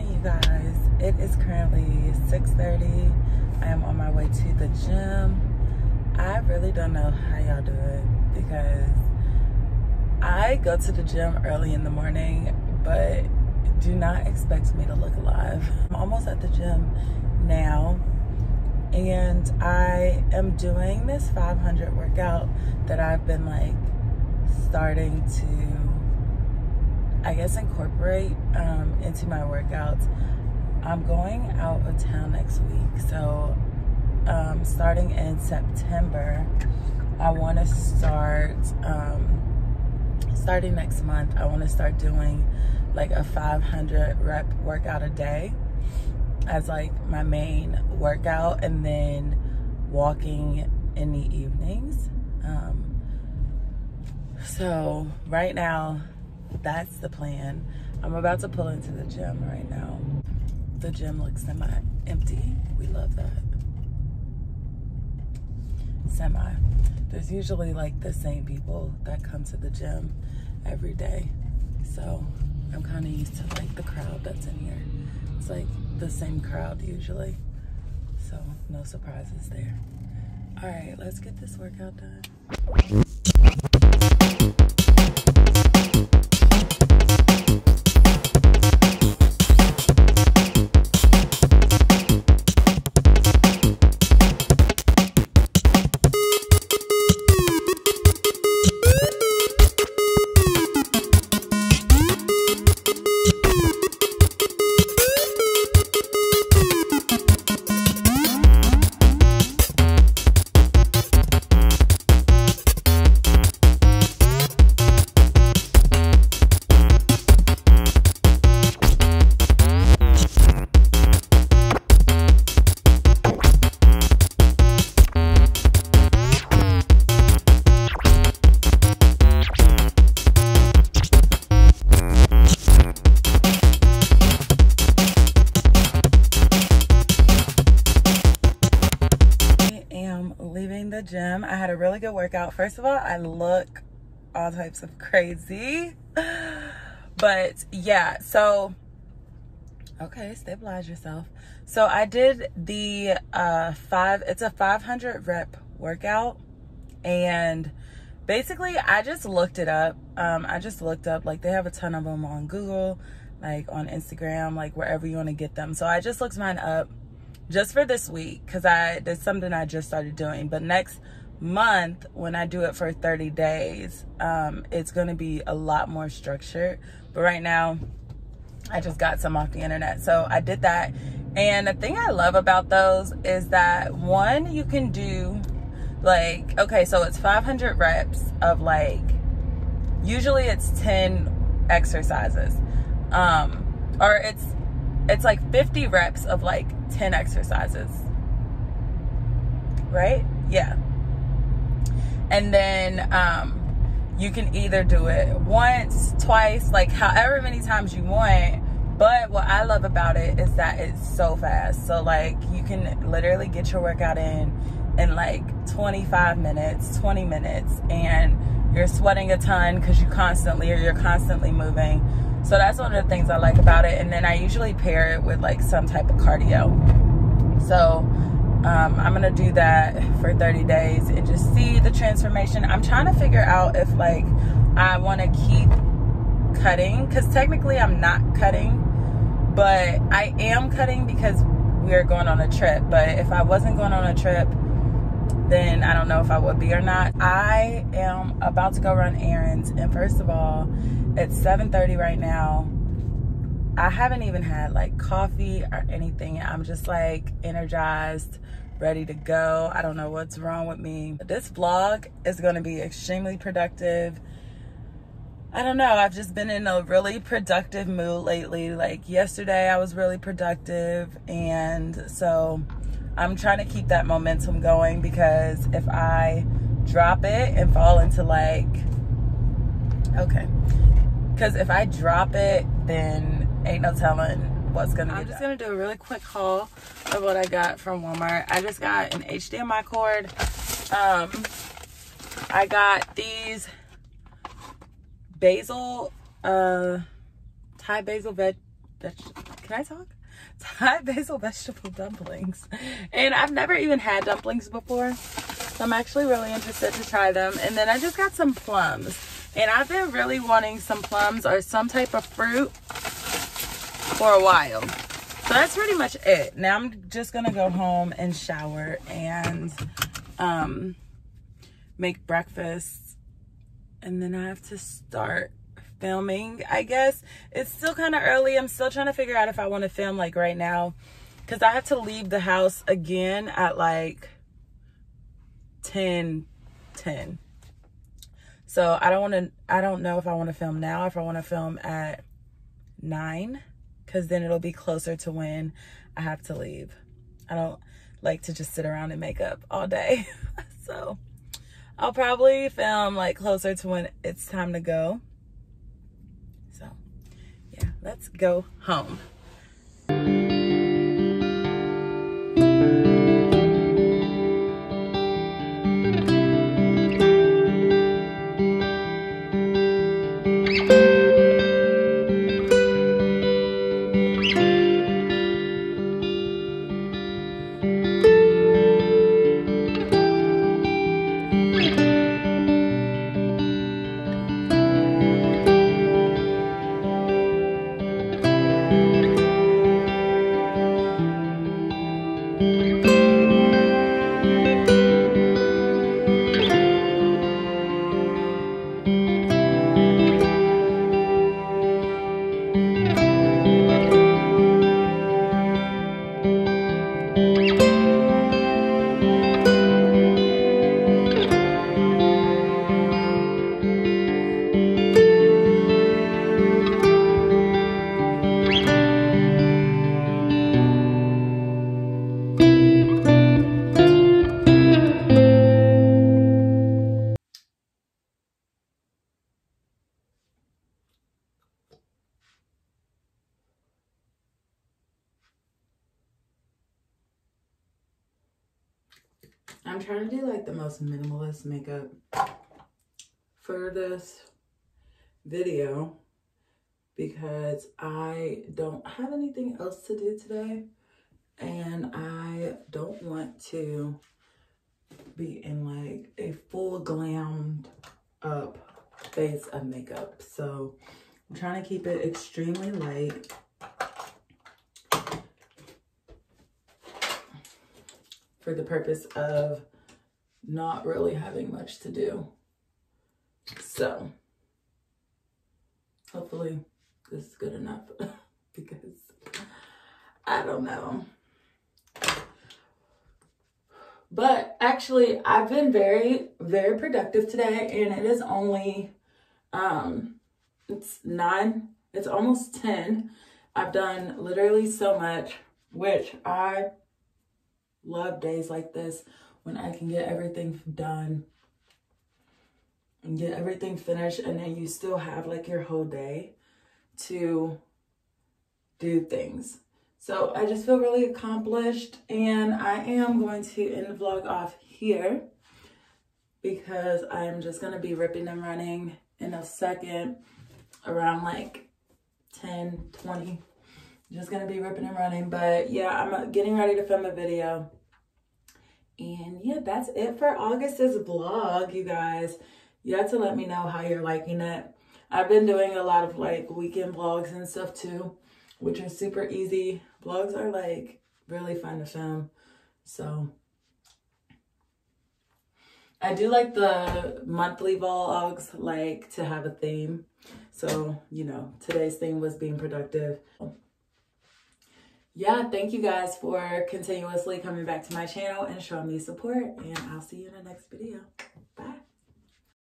morning, you guys. It is currently 6.30. I am on my way to the gym. I really don't know how y'all do it because I go to the gym early in the morning, but do not expect me to look alive. I'm almost at the gym now and I am doing this 500 workout that I've been like starting to, I guess, incorporate um, into my workouts. I'm going out of town next week, so um, starting in September, I want to start, um, starting next month, I want to start doing like a 500 rep workout a day as like my main workout and then walking in the evenings. Um, so right now, that's the plan. I'm about to pull into the gym right now. The gym looks semi-empty. We love that. Semi. There's usually like the same people that come to the gym every day. So I'm kind of used to like the crowd that's in here. It's like the same crowd usually. So no surprises there. All right, let's get this workout done. The gym. I had a really good workout. First of all, I look all types of crazy. But yeah, so okay, stabilize yourself. So I did the uh five it's a 500 rep workout and basically I just looked it up. Um I just looked up like they have a ton of them on Google, like on Instagram, like wherever you want to get them. So I just looked mine up just for this week because I did something I just started doing. But next month, when I do it for 30 days, um, it's going to be a lot more structured. But right now, I just got some off the internet. So I did that. And the thing I love about those is that one, you can do like, okay, so it's 500 reps of like, usually it's 10 exercises. Um, or it's it's like 50 reps of like 10 exercises. Right? Yeah. And then um, you can either do it once, twice, like however many times you want. But what I love about it is that it's so fast. So like you can literally get your workout in in like 25 minutes, 20 minutes, and you're sweating a ton because you constantly or you're constantly moving so that's one of the things I like about it. And then I usually pair it with like some type of cardio. So um, I'm gonna do that for 30 days and just see the transformation. I'm trying to figure out if like I wanna keep cutting because technically I'm not cutting, but I am cutting because we're going on a trip. But if I wasn't going on a trip, then I don't know if I would be or not. I am about to go run errands and first of all, it's 7.30 right now. I haven't even had like coffee or anything. I'm just like energized, ready to go. I don't know what's wrong with me. This vlog is gonna be extremely productive. I don't know, I've just been in a really productive mood lately. Like yesterday I was really productive and so I'm trying to keep that momentum going because if I drop it and fall into like, okay, because if I drop it, then ain't no telling what's gonna I'm just gonna do a really quick haul of what I got from Walmart. I just got an HDMI cord. Um, I got these basil, uh, Thai basil veg, veg can I talk? Thai basil vegetable dumplings. And I've never even had dumplings before. So I'm actually really interested to try them. And then I just got some plums. And I've been really wanting some plums or some type of fruit for a while. So that's pretty much it. Now I'm just gonna go home and shower and um, make breakfast. And then I have to start filming, I guess. It's still kind of early. I'm still trying to figure out if I want to film like right now. Because I have to leave the house again at like 10, 10. So I don't want to, I don't know if I want to film now, if I want to film at 9. Because then it'll be closer to when I have to leave. I don't like to just sit around and make up all day. so I'll probably film like closer to when it's time to go let's go home. I'm trying to do like the most minimalist makeup for this video because I don't have anything else to do today and I don't want to be in like a full glammed up face of makeup. So I'm trying to keep it extremely light for the purpose of not really having much to do. So hopefully this is good enough because I don't know. But actually, I've been very, very productive today and it is only, um, it's nine, it's almost 10. I've done literally so much, which I love days like this when I can get everything done and get everything finished and then you still have like your whole day to do things. So I just feel really accomplished and I am going to end the vlog off here because I'm just going to be ripping and running in a second around like 10, 20 just gonna be ripping and running but yeah i'm uh, getting ready to film a video. And yeah that's it for august's vlog you guys. You have to let me know how you're liking it. I've been doing a lot of like weekend vlogs and stuff too which are super easy. Vlogs are like really fun to film so. I do like the monthly vlogs, like to have a theme. So, you know, today's theme was being productive yeah, thank you guys for continuously coming back to my channel and showing me support. And I'll see you in the next video. Bye.